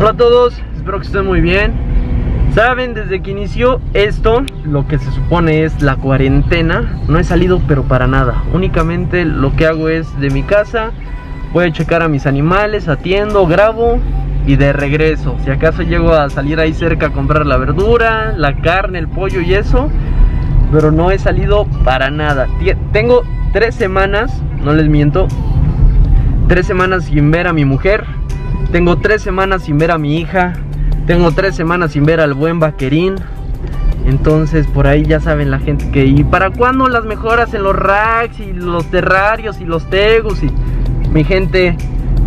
Hola a todos, espero que estén muy bien. Saben, desde que inició esto, lo que se supone es la cuarentena, no he salido pero para nada. Únicamente lo que hago es de mi casa, voy a checar a mis animales, atiendo, grabo y de regreso. Si acaso llego a salir ahí cerca a comprar la verdura, la carne, el pollo y eso, pero no he salido para nada. Tengo tres semanas, no les miento, tres semanas sin ver a mi mujer, tengo tres semanas sin ver a mi hija, tengo tres semanas sin ver al buen vaquerín. Entonces por ahí ya saben la gente que ¿y para cuándo las mejoras en los racks y los terrarios y los tegus? Y mi gente,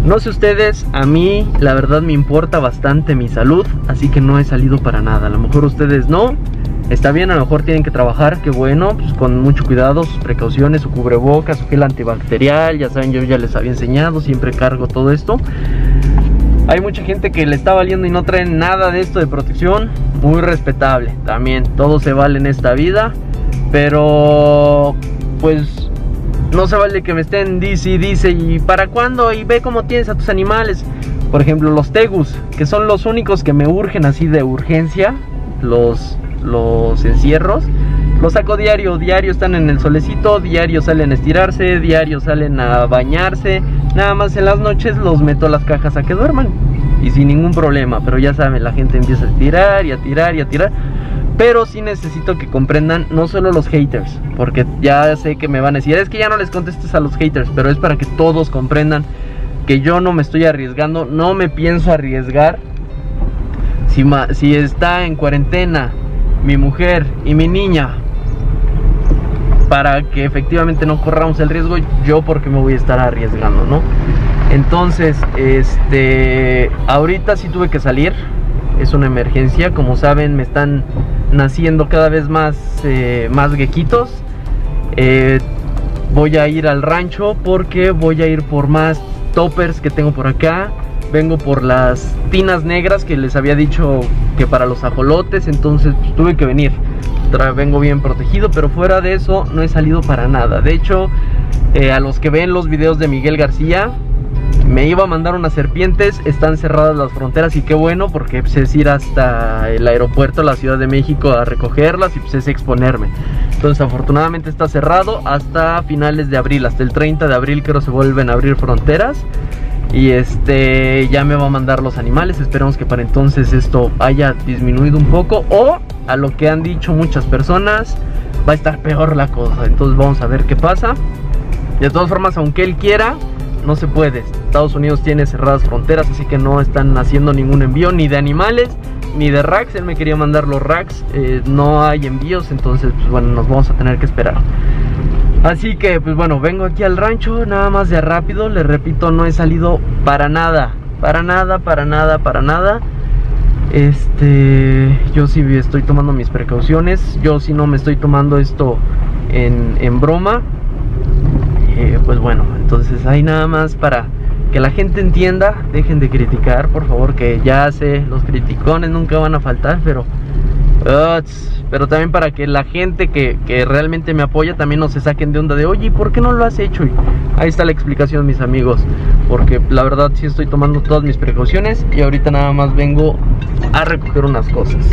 no sé ustedes, a mí la verdad me importa bastante mi salud, así que no he salido para nada. A lo mejor ustedes no, está bien, a lo mejor tienen que trabajar, qué bueno, pues con mucho cuidado, sus precauciones, su cubrebocas, su gel antibacterial, ya saben, yo ya les había enseñado, siempre cargo todo esto. Hay mucha gente que le está valiendo y no trae nada de esto de protección, muy respetable también, todo se vale en esta vida, pero pues no se vale que me estén dice y dice y para cuándo y ve cómo tienes a tus animales. Por ejemplo, los tegus, que son los únicos que me urgen así de urgencia, los, los encierros. Los saco diario, diario están en el solecito, diario salen a estirarse, diario salen a bañarse. Nada más en las noches los meto a las cajas a que duerman. Y sin ningún problema, pero ya saben, la gente empieza a tirar y a tirar y a tirar. Pero sí necesito que comprendan no solo los haters, porque ya sé que me van a decir, es que ya no les contestes a los haters, pero es para que todos comprendan que yo no me estoy arriesgando, no me pienso arriesgar. Si, si está en cuarentena mi mujer y mi niña, para que efectivamente no corramos el riesgo, yo porque me voy a estar arriesgando, ¿no? Entonces, este, ahorita sí tuve que salir, es una emergencia, como saben me están naciendo cada vez más, eh, más gequitos. Eh, voy a ir al rancho porque voy a ir por más toppers que tengo por acá. Vengo por las tinas negras que les había dicho que para los ajolotes, entonces pues, tuve que venir. Vengo bien protegido, pero fuera de eso no he salido para nada. De hecho, eh, a los que ven los videos de Miguel García, me iba a mandar unas serpientes, están cerradas las fronteras y qué bueno porque pues, es ir hasta el aeropuerto la Ciudad de México a recogerlas y pues es exponerme. Entonces afortunadamente está cerrado hasta finales de abril, hasta el 30 de abril creo se vuelven a abrir fronteras. Y este ya me va a mandar los animales, esperemos que para entonces esto haya disminuido un poco o a lo que han dicho muchas personas va a estar peor la cosa. Entonces vamos a ver qué pasa. De todas formas, aunque él quiera, no se puede. Estados Unidos tiene cerradas fronteras, así que no están haciendo ningún envío ni de animales ni de racks. Él me quería mandar los racks, eh, no hay envíos, entonces pues bueno, nos vamos a tener que esperar. Así que pues bueno, vengo aquí al rancho, nada más de rápido, les repito, no he salido para nada, para nada, para nada, para nada. Este, yo sí estoy tomando mis precauciones, yo sí no me estoy tomando esto en, en broma. Eh, pues bueno, entonces hay nada más para que la gente entienda, dejen de criticar, por favor, que ya sé, los criticones nunca van a faltar, pero pero también para que la gente que, realmente me apoya también no se saquen de onda de, oye, ¿por qué no lo has hecho? Ahí está la explicación, mis amigos, porque la verdad sí estoy tomando todas mis precauciones y ahorita nada más vengo a recoger unas cosas.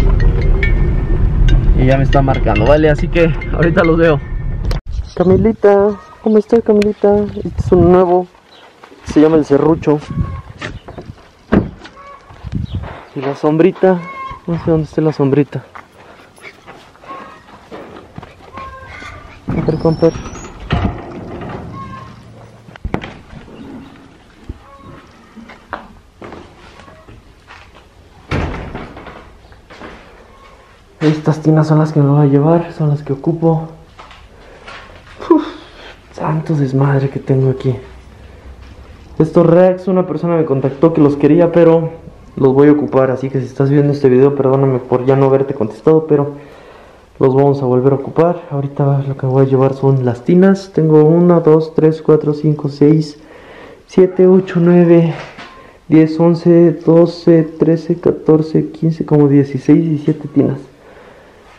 Y ya me está marcando, ¿vale? Así que ahorita los veo. Camilita, ¿Cómo está Camilita? Este es un nuevo, se llama el serrucho. Y la sombrita, no sé dónde está la sombrita. A ver, Estas tinas son las que me voy a llevar, son las que ocupo. Tanto desmadre que tengo aquí. Estos Rex, una persona me contactó que los quería, pero los voy a ocupar. Así que si estás viendo este video, perdóname por ya no haberte contestado, pero los vamos a volver a ocupar. Ahorita lo que voy a llevar son las tinas. Tengo 1, 2, 3, 4, 5, 6, 7, 8, 9, 10, 11, 12, 13, 14, 15, como 16, 17 tinas.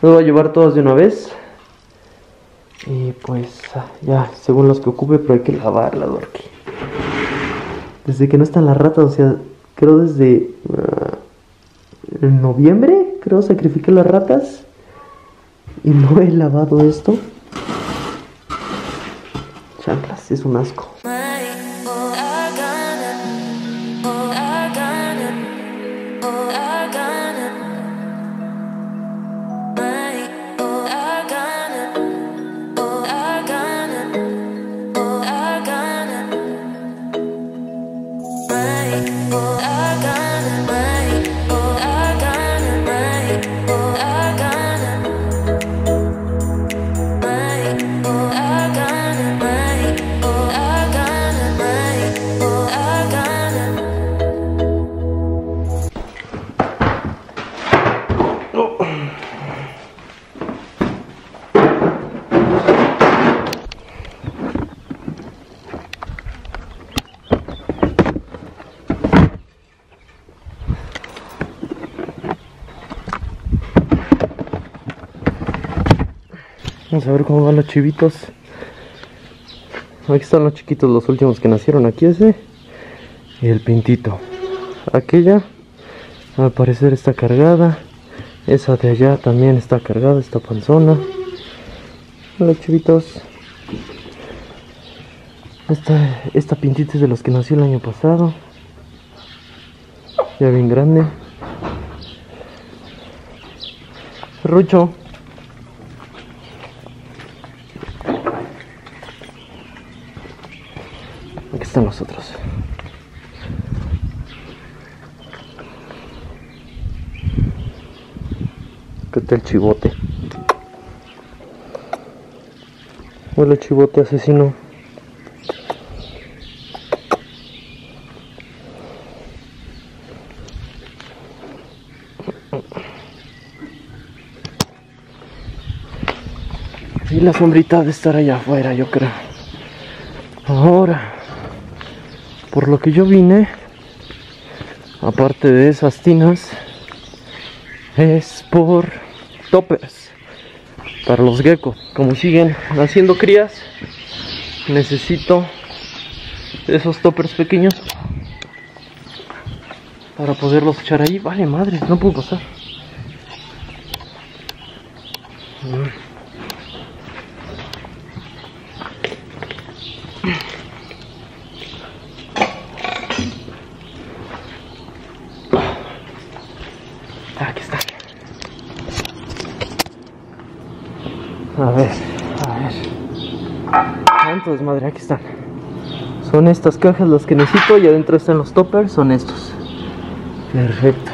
Los voy a llevar todas de una vez. Y pues ah, ya, según los que ocupe, pero hay que lavarla, Dorky. Desde que no están las ratas, o sea, creo desde... En noviembre, creo, sacrifiqué las ratas. Y no he lavado esto. Chanclas, es un asco. A ver cómo van los chivitos. Aquí están los chiquitos, los últimos que nacieron. Aquí ese y el pintito. Aquella, al parecer, está cargada. Esa de allá también está cargada, esta panzona. Hola chivitos. Esta, esta pintita es de los que nació el año pasado. Ya bien grande. Rucho. Aquí están los otros. ¿Qué está el chivote? Hola chivote asesino. Y la sombrita de estar allá afuera, yo creo. Ahora, por lo que yo vine, aparte de esas tinas, es por toppers para los geckos. Como siguen haciendo crías, necesito esos toppers pequeños para poderlos echar ahí. Vale, madre, no puedo pasar están. A ver, a ver. Desmadre, aquí están. Son estas cajas las que necesito y adentro están los toppers, son estos. Perfecto.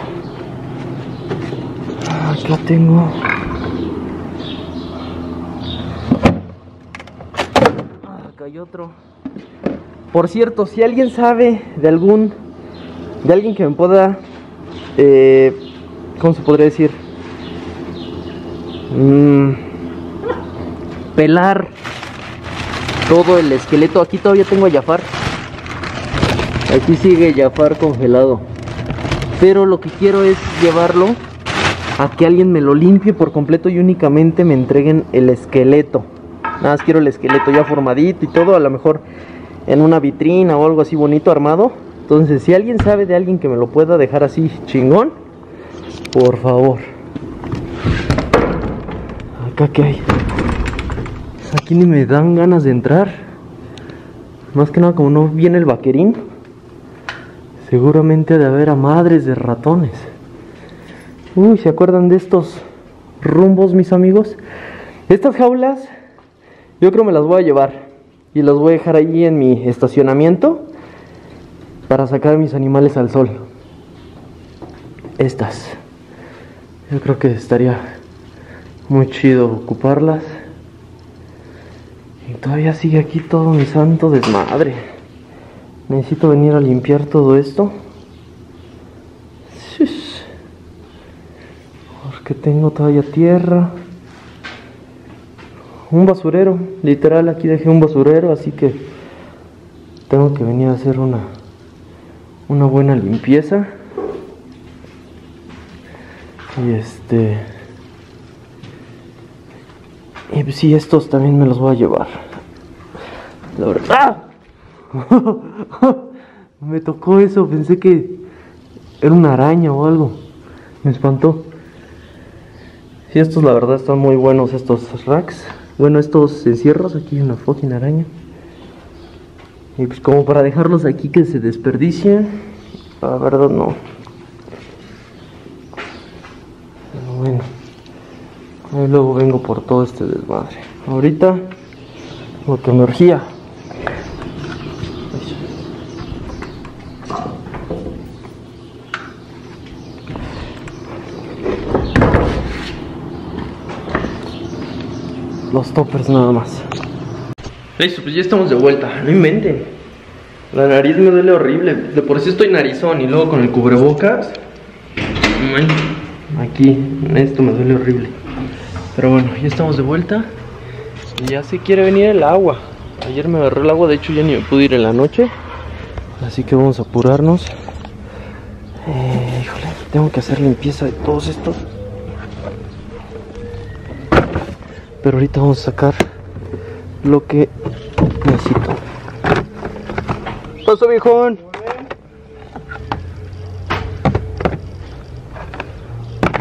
Aquí la tengo. Ah, Acá hay otro. Por cierto, si alguien sabe de algún, de alguien que me pueda, eh, ¿cómo se podría decir? Mm, pelar todo el esqueleto. Aquí todavía tengo a. Aquí sigue Jafar congelado. Pero lo que quiero es llevarlo a que alguien me lo limpie por completo y únicamente me entreguen el esqueleto. Nada más quiero el esqueleto ya formadito y todo, a lo mejor en una vitrina o algo así bonito armado. Entonces, si alguien sabe de alguien que me lo pueda dejar así chingón, por favor. Acá que hay. Aquí ni me dan ganas de entrar. Más que nada como no viene el vaquerín. Seguramente ha de haber a madres de ratones. Uy, ¿se acuerdan de estos rumbos, mis amigos? Estas jaulas, yo creo me las voy a llevar. Y las voy a dejar ahí en mi estacionamiento. Para sacar mis animales al sol. Estas. Yo creo que estaría muy chido ocuparlas. Todavía sigue aquí todo mi santo desmadre. Necesito venir a limpiar todo esto. Porque tengo todavía tierra. Un basurero, literal aquí dejé un basurero, así que tengo que venir a hacer una una buena limpieza. Y este y pues sí, estos también me los voy a llevar. La verdad. Me tocó eso, pensé que era una araña o algo. Me espantó. Sí, estos la verdad están muy buenos estos racks. Bueno, estos encierros, aquí hay una fucking araña. Y pues como para dejarlos aquí que se desperdicien, la verdad no. Pero bueno. Ahí luego vengo por todo este desmadre. Ahorita lo. Toppers nada más. Listo, pues ya estamos de vuelta. No inventen. La nariz me duele horrible. De por sí estoy narizón y luego con el cubrebocas. Aquí, esto me duele horrible. Pero bueno, ya estamos de vuelta. Y ya se quiere venir el agua. Ayer me agarré el agua, de hecho ya ni me pude ir en la noche. Así que vamos a apurarnos. Eh, híjole, tengo que hacer limpieza de todos estos. Pero ahorita vamos a sacar lo que necesito. Paso viejón.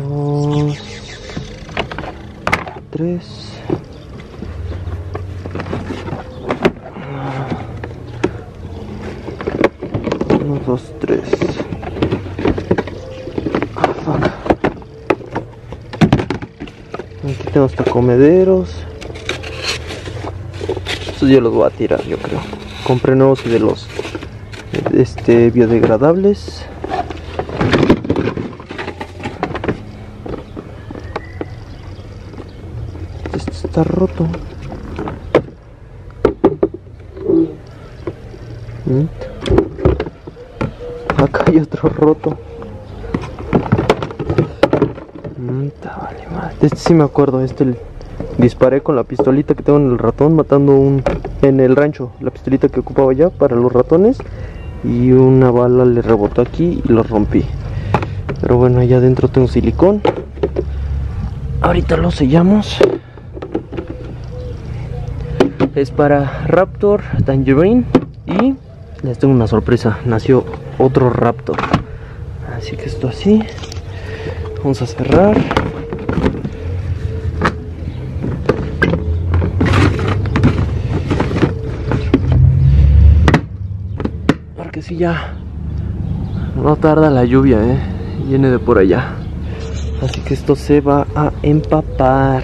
Dos, tres. Uno, dos, tres. Ah, fuck. Aquí tengo hasta comederos. Estos yo los voy a tirar, yo creo. Compré nuevos de los este biodegradables. Este está roto. Acá hay otro roto. Mm, ta, Este sí me acuerdo, este disparé con la pistolita que tengo en el ratón matando un en el rancho, la pistolita que ocupaba ya para los ratones y una bala le rebotó aquí y lo rompí. Pero bueno, allá adentro tengo silicón. Ahorita lo sellamos. Es para Raptor Tangerine y les tengo una sorpresa, nació otro Raptor. Así que esto así. Vamos a cerrar. Si ya no tarda la lluvia, eh. Viene de por allá. Así que esto se va a empapar.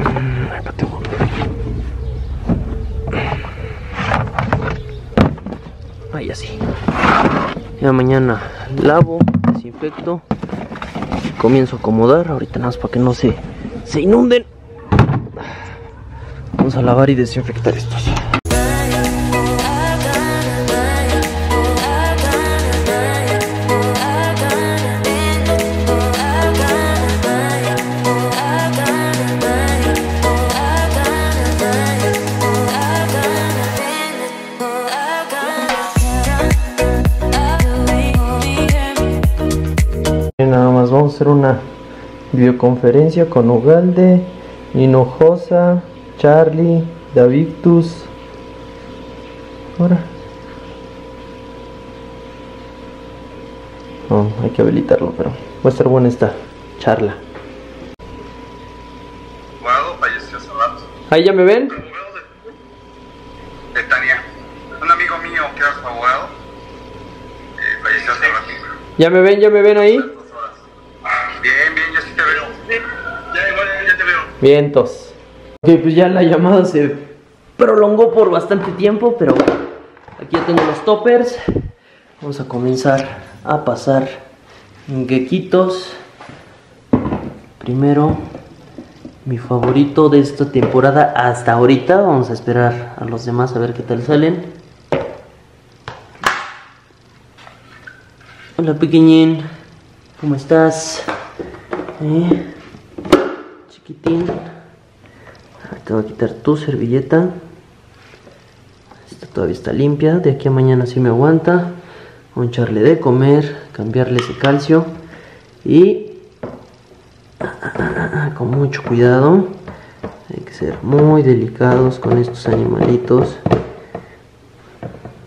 Mm. Ahí así. Ya mañana lavo, desinfecto. Comienzo a acomodar. Ahorita nada más para que no se, se inunden. Vamos a lavar y desinfectar estos. Hacer una videoconferencia con Ugalde, Hinojosa, Charlie, Davictus. Ahora. No, hay que habilitarlo, pero va a estar buena esta charla. Abuelo falleció hace rato. Ahí ya me ven. De, Tania. Un amigo mío que era su abuelo. eh, falleció hace rato. Ya me ven, ya me ven ahí. Vientos. Ok, pues ya la llamada se prolongó por bastante tiempo, pero aquí ya tengo los toppers. Vamos a comenzar a pasar gequitos. Primero, mi favorito de esta temporada hasta ahorita. Vamos a esperar a los demás a ver qué tal salen. Hola pequeñín, ¿cómo estás? ¿Eh? Ah, Te voy a quitar tu servilleta. Esta todavía está limpia. De aquí a mañana sí me aguanta. Vamos a echarle de comer, cambiarle ese calcio. Y con mucho cuidado. Hay que ser muy delicados con estos animalitos.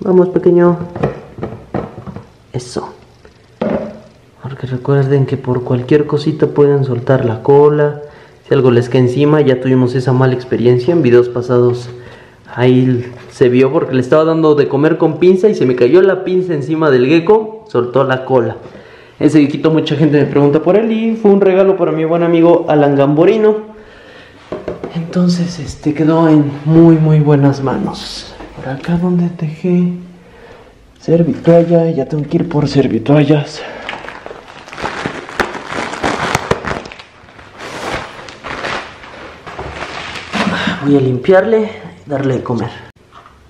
Vamos, pequeño. Eso. que recuerden que por cualquier cosita pueden soltar la cola. Si algo les encima, ya tuvimos esa mala experiencia en videos pasados. Ahí se vio porque le estaba dando de comer con pinza y se me cayó la pinza encima del gecko, soltó la cola. Ese gequito mucha gente me pregunta por él y fue un regalo para mi buen amigo Alan Gamborino. Entonces, este quedó en muy muy buenas manos. Por acá donde dejé servitualla, ya tengo que ir por servituallas. A limpiarle, darle de comer.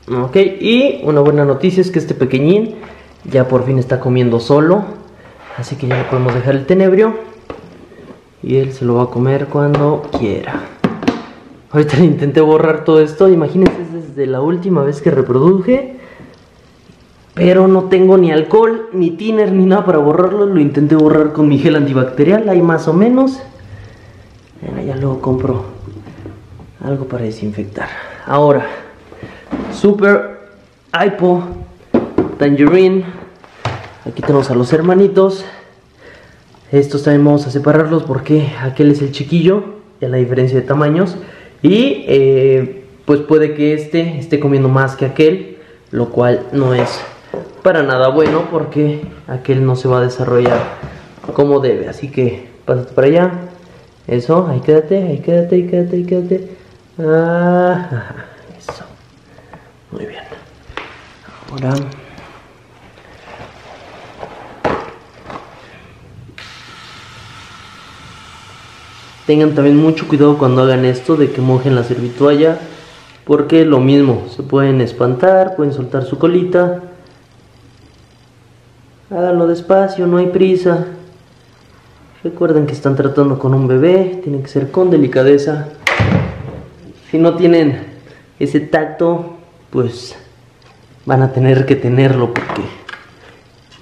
Ok, y una buena noticia es que este pequeñín ya por fin está comiendo solo. Así que ya le podemos dejar el tenebrio. Y él se lo va a comer cuando quiera. Ahorita le intenté borrar todo esto. Imagínense desde la última vez que reproduje. Pero no tengo ni alcohol, ni tiner, ni nada para borrarlo. Lo intenté borrar con mi gel antibacterial. Ahí más o menos. Ya luego compro algo para desinfectar. Ahora, Super Hypo Tangerine Aquí tenemos a los hermanitos. Estos también vamos a separarlos porque aquel es el chiquillo, ya la diferencia de tamaños. Y eh, pues puede que este esté comiendo más que aquel, lo cual no es para nada bueno porque aquel no se va a desarrollar como debe. Así que pásate para allá. Eso, ahí quédate, ahí quédate, ahí quédate, ahí quédate. Ah, eso. Muy bien. Ahora... Tengan también mucho cuidado cuando hagan esto de que mojen la servitualla porque lo mismo, se pueden espantar, pueden soltar su colita. Háganlo despacio, no hay prisa. Recuerden que están tratando con un bebé, tiene que ser con delicadeza. Si no tienen ese tacto, pues van a tener que tenerlo porque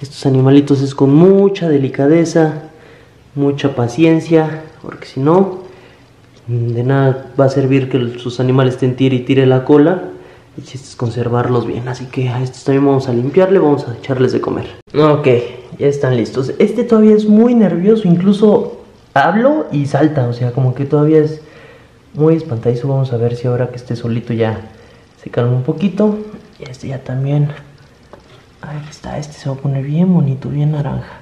estos animalitos es con mucha delicadeza, mucha paciencia porque si no, de nada va a servir que sus animales estén tire y tire la cola. El chiste es conservarlos bien, así que a estos también vamos a limpiarle, vamos a echarles de comer. Ok, ya están listos. Este todavía es muy nervioso, incluso hablo y salta, o sea, como que todavía es muy espantadizo. Vamos a ver si ahora que esté solito ya se calma un poquito. Y este ya también. Ahí está, este se va a poner bien bonito, bien naranja.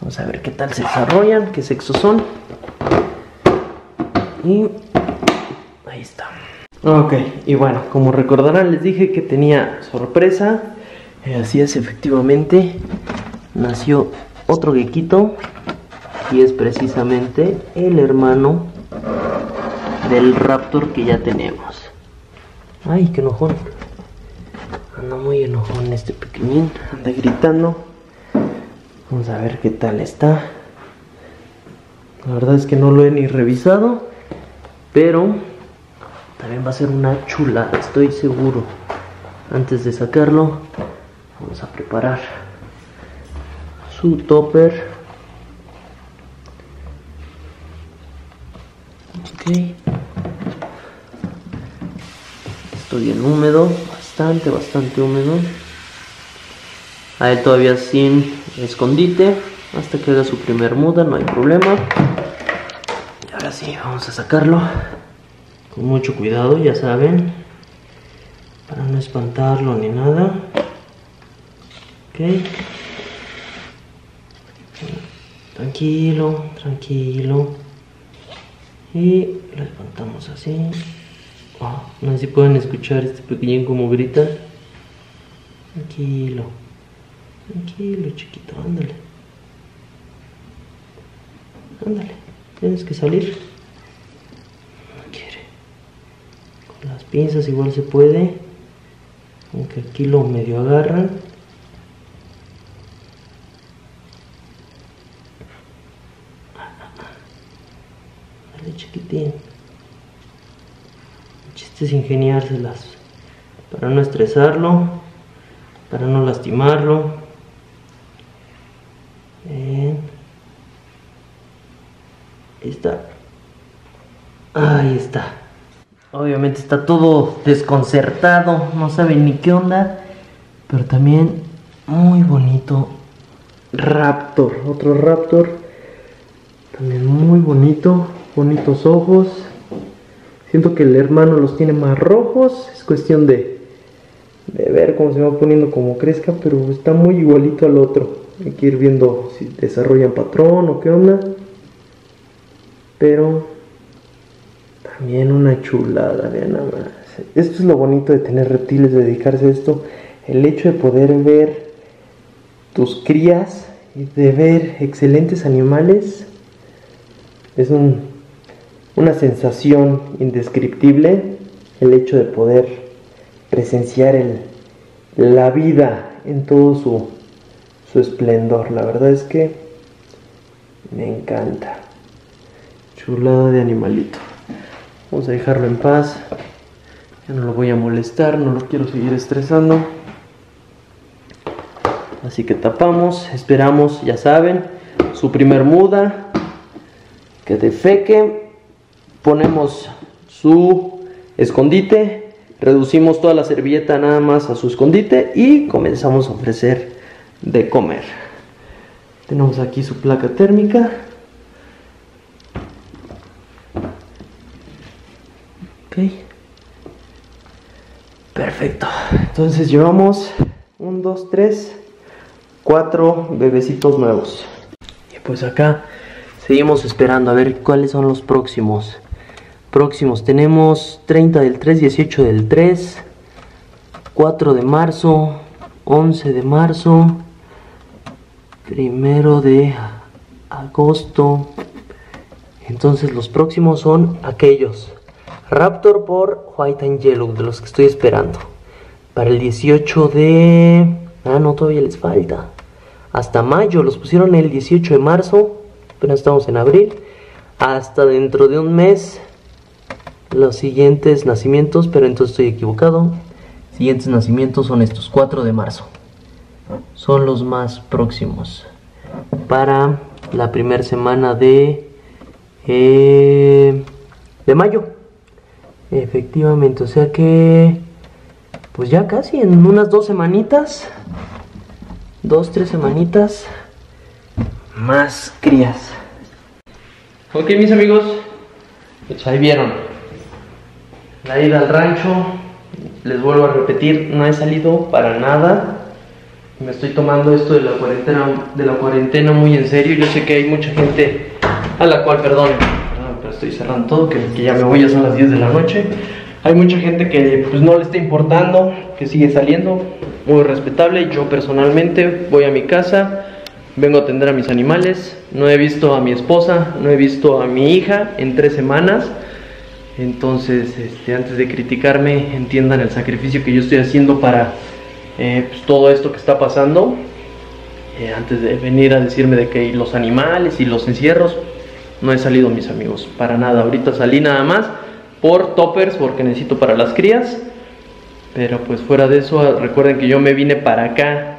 Vamos a ver qué tal se desarrollan, qué sexos son. Y ahí está. Ok, y bueno, como recordarán les dije que tenía sorpresa. Eh, así es, efectivamente. Nació otro gequito. Y es precisamente el hermano del raptor que ya tenemos. Ay, qué enojón. Anda muy enojón este pequeñín. Anda gritando. Vamos a ver qué tal está. La verdad es que no lo he ni revisado. Pero también va a ser una chula, estoy seguro. Antes de sacarlo, vamos a preparar su topper. Ok. Estoy bien húmedo, bastante, bastante húmedo. A todavía sin escondite hasta que haga su primer muda, no hay problema. Y ahora sí, vamos a sacarlo con mucho cuidado, ya saben, para no espantarlo ni nada. Ok. Tranquilo, tranquilo. Y lo espantamos así. No sé si pueden escuchar este pequeñín como grita. Tranquilo. Tranquilo, chiquito, ándale. Ándale, tienes que salir. No quiere. Con las pinzas igual se puede. Aunque aquí lo medio agarran. Ingeniárselas para no estresarlo, para no lastimarlo. Ahí está. Ahí está. Obviamente está todo desconcertado, no sabe ni qué onda, pero también muy bonito Raptor, otro Raptor. También muy bonito, bonitos ojos. Siento que el hermano los tiene más rojos. Es cuestión de, de ver cómo se va poniendo como crezca, pero está muy igualito al otro. Hay que ir viendo si desarrollan patrón o qué onda. Pero también una chulada, vean nada más. Esto es lo bonito de tener reptiles, de dedicarse a esto. El hecho de poder ver tus crías y de ver excelentes animales es una sensación indescriptible. El hecho de poder presenciar el, la vida en todo su, su esplendor. La verdad es que me encanta. Chulada de animalito. Vamos a dejarlo en paz. Ya no lo voy a molestar, no lo quiero seguir estresando. Así que tapamos, esperamos, ya saben, su primer muda, que defeque, ponemos su escondite, reducimos toda la servilleta nada más a su escondite y comenzamos a ofrecer de comer. Tenemos aquí su placa térmica. Ok. Perfecto. Entonces llevamos 1, 2, 3, 4 bebecitos nuevos. Y pues acá seguimos esperando a ver cuáles son los próximos. Próximos tenemos 30 del 3, 18 del 3, 4 de marzo, 11 de marzo, primero de agosto. Entonces los próximos son aquellos. Raptor por White and Yellow, de los que estoy esperando. Para el 18 de... Ah, no, todavía les falta. Hasta mayo, los pusieron el 18 de marzo. Pero estamos en abril. Hasta dentro de un mes. Los siguientes nacimientos, pero entonces estoy equivocado. Siguientes nacimientos son estos, 4 de marzo. Son los más próximos. Para la primera semana de... Eh, de mayo. Efectivamente, o sea que pues ya casi en unas dos semanitas, dos, tres semanitas, más crías. Ok mis amigos, pues ahí vieron la ida al rancho, les vuelvo a repetir, no he salido para nada. Me estoy tomando esto de la cuarentena, de la cuarentena muy en serio. Yo sé que hay mucha gente a la cual, perdón, estoy cerrando todo, que, ya me voy, ya son las 10 de la noche. Hay mucha gente que pues no le está importando, que sigue saliendo, muy respetable. Yo personalmente voy a mi casa, vengo a atender a mis animales, no he visto a mi esposa, no he visto a mi hija en tres semanas. Entonces, este, antes de criticarme, entiendan el sacrificio que yo estoy haciendo para eh, pues, todo esto que está pasando. Eh, antes de venir a decirme de que los animales y los encierros, no he salido mis amigos, para nada. Ahorita salí nada más por toppers porque necesito para las crías. Pero pues fuera de eso, recuerden que yo me vine para acá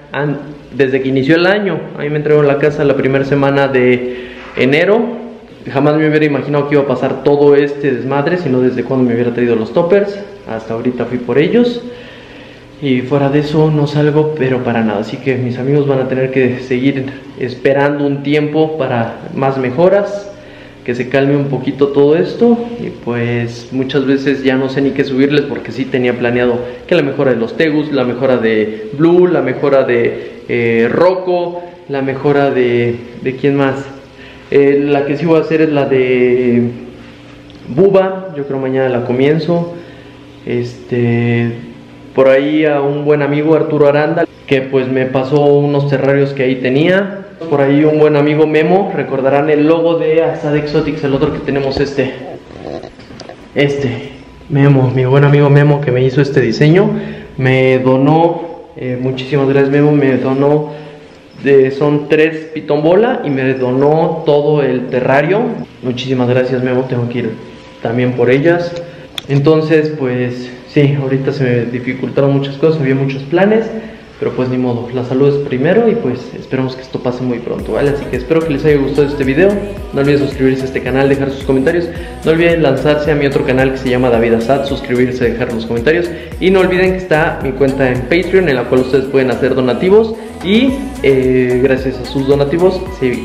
desde que inició el año. A mí me entregó en la casa la primera semana de enero. Jamás me hubiera imaginado que iba a pasar todo este desmadre, sino desde cuando me hubiera traído los toppers. Hasta ahorita fui por ellos. Y fuera de eso no salgo, pero para nada. Así que mis amigos van a tener que seguir esperando un tiempo para más mejoras que se calme un poquito todo esto y pues muchas veces ya no sé ni qué subirles porque sí tenía planeado que la mejora de los Tegus, la mejora de Blue, la mejora de eh, Rocco, la mejora de... ¿de quién más? Eh, la que sí voy a hacer es la de Buba, yo creo mañana la comienzo. Este, por ahí a un buen amigo Arturo Aranda que pues me pasó unos terrarios que ahí tenía. Por ahí un buen amigo Memo, recordarán el logo de Asad Exotics, el otro que tenemos este. Este, Memo, mi buen amigo Memo que me hizo este diseño, me donó, eh, muchísimas gracias Memo, me donó, son tres pitón bola y me donó todo el terrario. Muchísimas gracias Memo, tengo que ir también por ellas. Entonces, pues sí, ahorita se me dificultaron muchas cosas, había muchos planes. Pero pues ni modo, la salud es primero y pues esperamos que esto pase muy pronto, ¿vale? Así que espero que les haya gustado este video. No olviden suscribirse a este canal, dejar sus comentarios. No olviden lanzarse a mi otro canal que se llama David Asad, suscribirse, dejar los comentarios. Y no olviden que está mi cuenta en Patreon en la cual ustedes pueden hacer donativos Y eh, gracias a sus donativos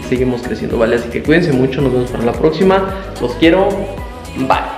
seguimos creciendo, ¿vale? Así que cuídense mucho, nos vemos para la próxima. Los quiero. Bye.